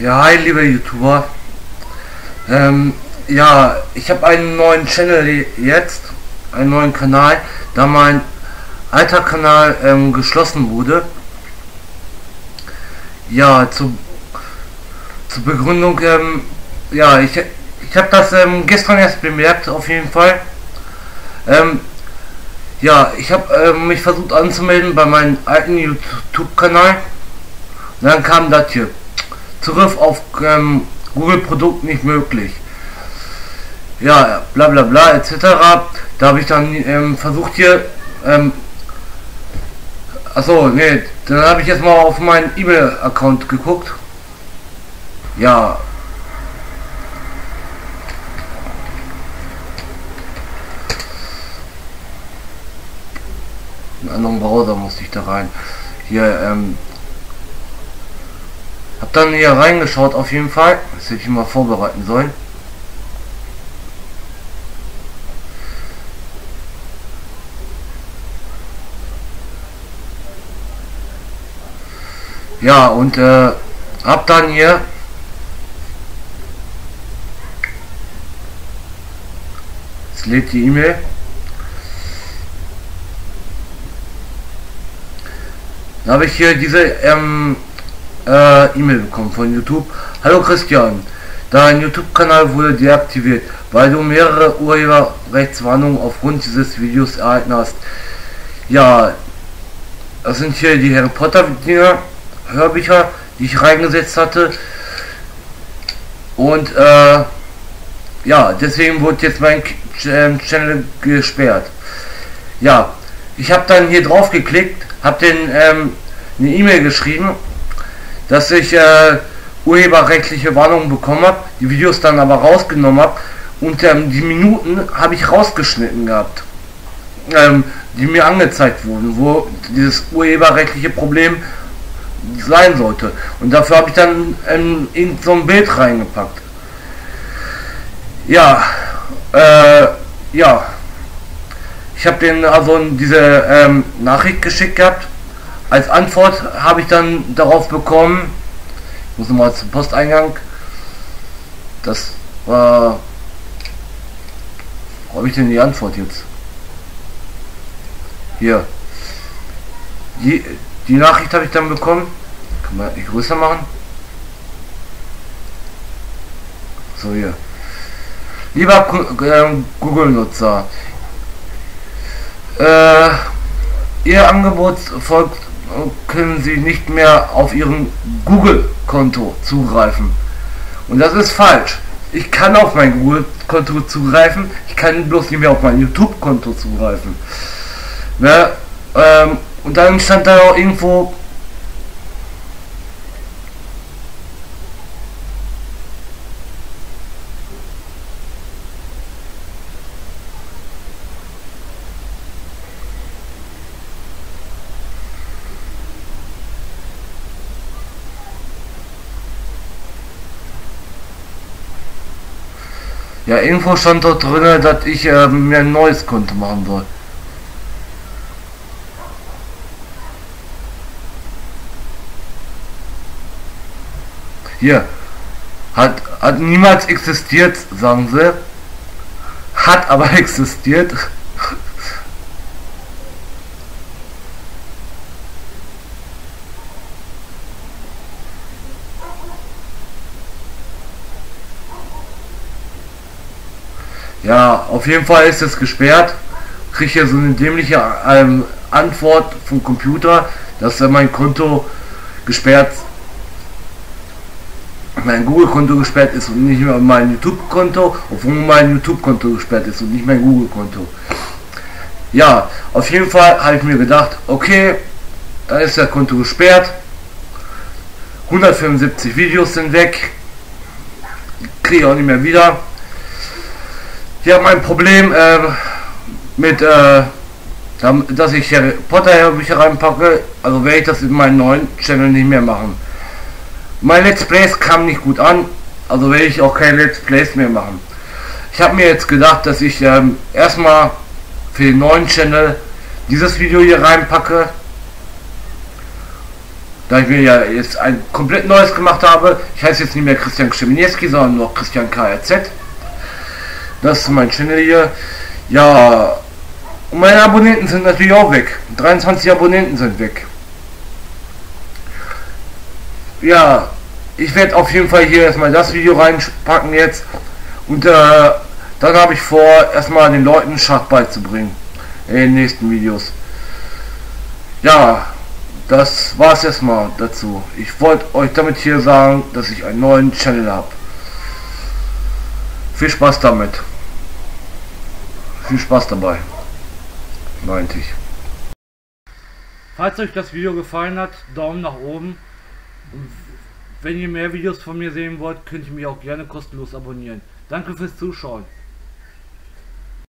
Ja, hi liebe YouTuber. Ähm, ja, ich habe einen neuen Channel jetzt, einen neuen Kanal, da mein alter Kanal ähm, geschlossen wurde. Ja, zu, zur Begründung, ähm, ja, ich, ich habe das ähm, gestern erst bemerkt, auf jeden Fall. Ähm, ja, ich habe ähm, mich versucht anzumelden bei meinem alten YouTube-Kanal. Dann kam das hier. Zugriff auf ähm, Google Produkt nicht möglich. Ja, bla bla bla etc. Da habe ich dann ähm, versucht hier. Ähm, achso, nee, dann habe ich jetzt mal auf meinen E-Mail-Account geguckt. Ja. Einen anderen Browser musste ich da rein. Hier, ähm, hab dann hier reingeschaut auf jeden Fall. Das hätte ich mal vorbereiten sollen. Ja, und äh, hab dann hier es lädt die E-Mail. Da habe ich hier diese ähm, äh, E-Mail bekommen von YouTube. Hallo Christian, dein YouTube-Kanal wurde deaktiviert, weil du mehrere Urheberrechtswarnungen aufgrund dieses Videos erhalten hast. Ja, das sind hier die Harry Potter Dinger, Hörbücher, die ich reingesetzt hatte. Und äh, ja, deswegen wurde jetzt mein ähm, Channel gesperrt. Ja, ich habe dann hier drauf geklickt, habe den ähm, eine E-Mail geschrieben dass ich äh, urheberrechtliche Warnungen bekommen habe, die Videos dann aber rausgenommen habe und ähm, die Minuten habe ich rausgeschnitten gehabt, ähm, die mir angezeigt wurden, wo dieses urheberrechtliche Problem sein sollte. Und dafür habe ich dann ähm, in so ein Bild reingepackt. Ja, äh, ja. Ich habe den also diese ähm, Nachricht geschickt gehabt als Antwort habe ich dann darauf bekommen, ich muss nochmal zum Posteingang, das war, wo habe ich denn die Antwort jetzt? Hier. Die, die Nachricht habe ich dann bekommen. Kann man die größer machen? So hier. Lieber ähm, Google-Nutzer, äh, Ihr Angebot folgt können Sie nicht mehr auf Ihren Google-Konto zugreifen. Und das ist falsch. Ich kann auf mein Google-Konto zugreifen, ich kann bloß nicht mehr auf mein YouTube-Konto zugreifen. Ne? Ähm, und dann stand da auch irgendwo Ja, irgendwo stand dort drin, dass ich äh, mir ein neues Konto machen soll. Hier. Hat, hat niemals existiert, sagen sie. Hat aber existiert. Ja, auf jeden Fall ist es gesperrt. Kriege hier so eine dämliche ähm, Antwort vom Computer, dass mein Konto gesperrt, mein Google-Konto gesperrt ist und nicht mehr mein YouTube-Konto, obwohl mein YouTube-Konto gesperrt ist und nicht mein Google-Konto. Ja, auf jeden Fall habe ich mir gedacht, okay, da ist das Konto gesperrt. 175 Videos sind weg. Kriege ich auch nicht mehr wieder. Ja, mein Problem äh, mit, äh, dass ich Harry Potter Bücher reinpacke, also werde ich das in meinen neuen Channel nicht mehr machen. Mein Let's Plays kam nicht gut an, also werde ich auch keine Let's Plays mehr machen. Ich habe mir jetzt gedacht, dass ich ähm, erstmal für den neuen Channel dieses Video hier reinpacke da ich mir ja jetzt ein komplett neues gemacht habe. Ich heiße jetzt nicht mehr Christian Krzemieniewski, sondern nur Christian KRZ. Das ist mein Channel hier. Ja, und meine Abonnenten sind natürlich auch weg. 23 Abonnenten sind weg. Ja, ich werde auf jeden Fall hier erstmal das Video reinpacken jetzt. Und äh, dann habe ich vor, erstmal den Leuten Schach beizubringen. In den nächsten Videos. Ja, das war es erstmal dazu. Ich wollte euch damit hier sagen, dass ich einen neuen Channel habe. Viel Spaß damit. Viel Spaß dabei. Meinte ich. Falls euch das Video gefallen hat, Daumen nach oben. Wenn ihr mehr Videos von mir sehen wollt, könnt ihr mich auch gerne kostenlos abonnieren. Danke fürs Zuschauen.